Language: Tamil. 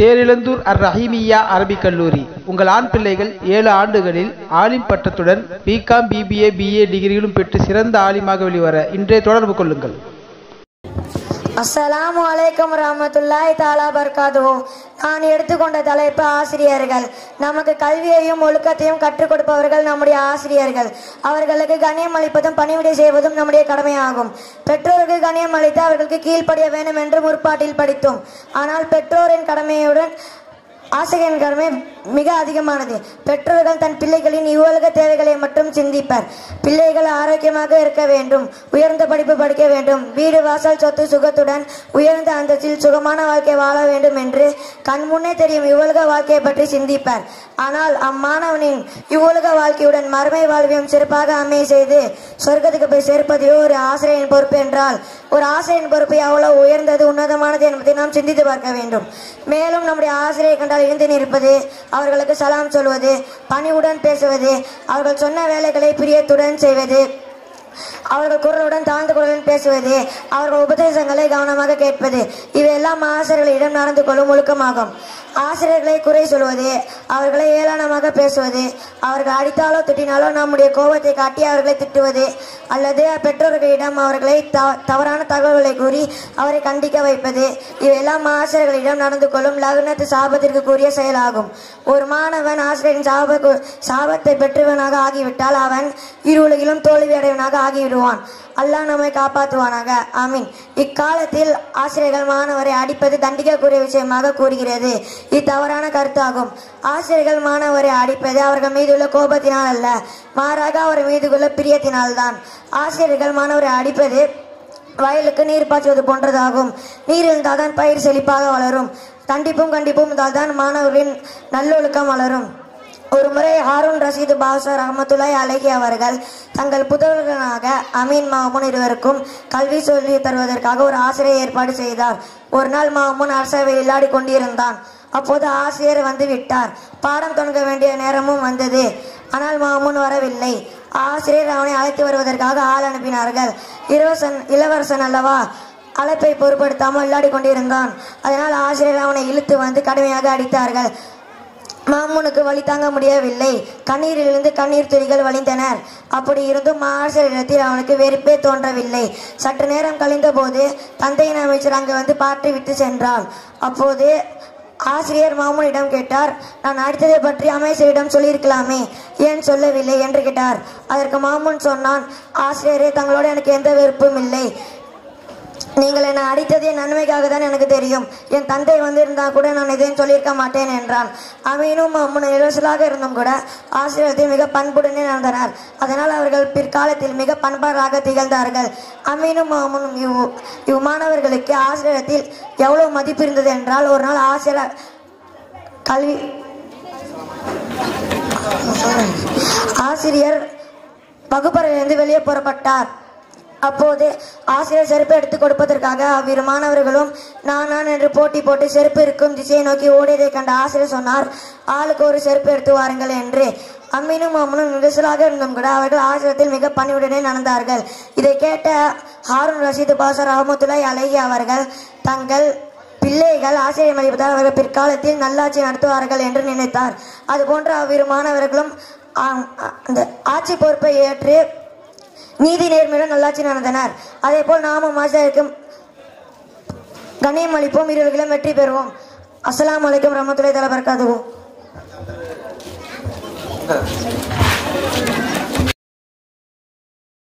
தேரிழந்தூர் அர் ரஹீமியா அரபிக் கல்லூரி. உங்கள் ஆண் பிள்ளைகள் ஏழு ஆண்டுகளில் ஆலிம் பட்டத்துடன் பிகாம் பிபிஏ பிஏ டிகிரிகளும் பெற்று சிறந்த ஆலிமாக வெளிவர இன்றே தொடர்பு கொள்ளுங்கள். அஸ்ஸலாமு அலைக்கும் ரஹமத்துல்லாய் தாலா பர்காதுவோ நான் எடுத்துக்கொண்ட தலைப்பு ஆசிரியர்கள். நமக்கு கல்வியையும் ஒழுக்கத்தையும் கற்றுக் கொடுப்பவர்கள் நம்முடைய ஆசிரியர்கள். அவர்களுக்கு கணியம் அளிப்பதும் பணிவிடை செய்வதும் நம்முடைய கடமையாகும். பெற்றோருக்கு கணியம் அளித்து அவர்களுக்கு கீழ்ப்படிய வேண்டும் என்று முற்பாட்டில் படித்தோம். ஆனால் பெற்றோரின் கடமையுடன் ஆசிரியரின் கடமை மிக அதிகமானது. பெற்றோர்கள் தன் பிள்ளைகளின் இவ்வுலக தேவைகளை மட்டும் சிந்திப்பர். பிள்ளைகள் ஆரோக்கியமாக இருக்க வேண்டும் உயர்ந்த படிப்பு படிக்க வேண்டும் வீடு வாசல் சொத்து சுகத்துடன் உயர்ந்த அந்தஸ்தில் சுகமான வாழ்க்கை வாழ வேண்டும் என்று கண்முன்னே தெரியும் இவ்வுலக வாழ்க்கையை பற்றி சிந்திப்பர். ஆனால் அம்மாணவனின் இவ்வுலக வாழ்க்கையுடன் மறுமை வாழ்வையும் சிறப்பாக அமைய செய்து சொர்க்கத்துக்கு போய் சேர்ப்பதையோ ஒரு ஆசிரியரின் பொறுப்பு என்றால் ஒரு ஆசிரியரின் பொறுப்பு எவ்வளவு உயர்ந்தது உன்னதமானது என்பதை நாம் சிந்தித்து பார்க்க வேண்டும். மேலும் நம்முடைய ஆசிரியை கண்டால் எழுந்து நிற்பது அவர்களுக்கு சலாம் சொல்வது பணிவுடன் பேசுவது அவர்கள் சொன்ன வேலைகளை பிரியத்துடன் செய்வது அவர்கள் குரலுடன் தாழ்ந்த குரலுடன் பேசுவது அவர்கள் உபதேசங்களை கவனமாக கேட்பது இவையெல்லாம் ஆசிரியர்களிடம் நடந்து கொள்ளும் ஒழுக்கமாகும். ஆசிரியர்களை குறை சொல்வது அவர்களை ஏளனமாக பேசுவது அவர்கள் அடித்தாலோ திட்டினாலோ நம்முடைய கோபத்தை காட்டி அவர்களை திட்டுவது அல்லது பெற்றோர்களிடம் அவர்களை த- தவறான தகவல்களை கூறி அவரை கண்டிக்க வைப்பது இவையெல்லாம் ஆசிரியர்களிடம் நடந்து கொள்ளும் லக்னத்து சாபத்திற்கு கூறிய செயலாகும். ஒரு மாணவன் ஆசிரியரின் சாப சாபத்தை பெற்றவனாக ஆகிவிட்டால் அவன் இரு உலகிலும் தோல்வியடைவனாக ஆகிவிடுவான். அல்லாஹ் நம்மை காப்பாற்றுவானாக. ஆமீன். இக்காலத்தில் ஆசிரியர்கள் மாணவரை அடிப்பது தண்டிக்கக்கூடிய விஷயமாக கூறுகிறது. இது தவறான கருத்தாகும். ஆசிரியர்கள் மாணவரை அடிப்பது அவர்கள் மீதுள்ள கோபத்தினால் அல்ல மாறாக அவர் மீதுள்ள பிரியத்தினால்தான். ஆசிரியர்கள் மாணவரை அடிப்பது வயலுக்கு நீர் பாய்ச்சுவது போன்றதாகும். நீர் இருந்தால்தான் பயிர் செழிப்பாக வளரும். தண்டிப்பும் கண்டிப்பும் இருந்தால்தான் மாணவரின் நல்லொழுக்கம் வளரும். ஒரு முறை ஹாரூன் ரஷீது பாஷா ரஹமத்துல்லாய் அழகி அவர்கள் தங்கள் புதல்வர்களாக அமீன் மாமூன் இருவருக்கும் கல்வி சொல்லி தருவதற்காக ஒரு ஆசிரியர் ஏற்பாடு செய்தார். ஒரு நாள் மாமூன் அரசவை விளையாடி கொண்டிருந்தான். அப்போது ஆசிரியர் வந்து விட்டார் பாடம் தொடங்க வேண்டிய நேரமும் வந்தது. ஆனால் மாமூன் வரவில்லை. ஆசிரியர் அவனை அழைத்து வருவதற்காக ஆள் அனுப்பினார்கள். இளவரசன் இளவரசன் அல்லவா? அழைப்பை பொருட்படுத்தாமல் விளையாடி கொண்டிருந்தான். அதனால் ஆசிரியர் அவனை இழுத்து வந்து கடுமையாக அடித்தார்கள். மாமூனுக்கு வழி தாங்க முடியவில்லை. கண்ணீரிலிருந்து கண்ணீர் துளிகள் வழிந்தனர் அப்படி இருந்தும் ஆசிரியரிடத்தில் அவனுக்கு வெறுப்பே தோன்றவில்லை. சற்று நேரம் கழிந்த போது தந்தையின் அமைச்சர் அங்கு வந்து பார்த்து விட்டு சென்றான். அப்போது ஆசிரியர் மாமூனிடம் கேட்டார் நான் அடித்ததை பற்றி அமைச்சரிடம் சொல்லியிருக்கலாமே. ஏன் சொல்லவில்லை? என்று கேட்டார். அதற்கு மாமூன் சொன்னான் ஆசிரியரே தங்களோடு எனக்கு எந்த வெறுப்பும் இல்லை. நீங்கள் என்னை அடித்தது என் நன்மைக்காக தான் எனக்கு தெரியும். என் தந்தை வந்திருந்தால் கூட நான் இதையும் சொல்லியிருக்க மாட்டேன் என்றான். அமீனும் அம்மனும் இலவசலாக இருந்தும் கூட ஆசிரியர்கள் மிக பண்புடனே நடந்தனர். அதனால் அவர்கள் பிற்காலத்தில் மிக பண்பாடாக திகழ்ந்தார்கள். அமீனும் அம்மனும் இவ் இவ் மாணவர்களுக்கு ஆசிரியத்தில் எவ்வளவு மதிப்பு இருந்தது என்றால் ஒரு நாள் ஆசிரியர் கல்வி ஆசிரியர் வகுப்பறையிலிருந்து வெளியே புறப்பட்டார். அப்போது ஆசிரியர் செருப்பு எடுத்து கொடுப்பதற்காக அவ்விரு மாணவர்களும் நான் நான் என்று போட்டி போட்டு செருப்பு இருக்கும் திசையை நோக்கி ஓடியதைக் கண்ட ஆசிரியர் சொன்னார் ஆளுக்கு ஒரு செருப்பு எடுத்து வாருங்கள் என்று. அம்மினும் அம்மனும் நெரிசலாக இருந்தும் கூட அவர்கள் ஆசிரியத்தில் மிக பணிவுடனே நடந்தார்கள். இதை கேட்ட ஹாரூன் ரஷீது பாசர் அஹமத்துல்லாய் அழகி அவர்கள் தங்கள் பிள்ளைகள் ஆசிரியர் மதிப்பதால் அவர்கள் பிற்காலத்தில் நல்லாட்சி நடத்துவார்கள் என்று நினைத்தார். அதுபோன்று அவ்விரு மாணவர்களும் அந்த ஆட்சி பொறுப்பை ஏற்று நீதி நேர்மையுடன் நல்லாட்சி நடந்தனர். அதே போல் நாமும் ஆசிரியருக்கும் கண்ணியம் அளிப்போம். இருவர்களும் வெற்றி பெறுவோம். அஸ்ஸலாமு அலைக்கும் ரஹமத்துல்லாஹி தஆலா பரகாத்துஹு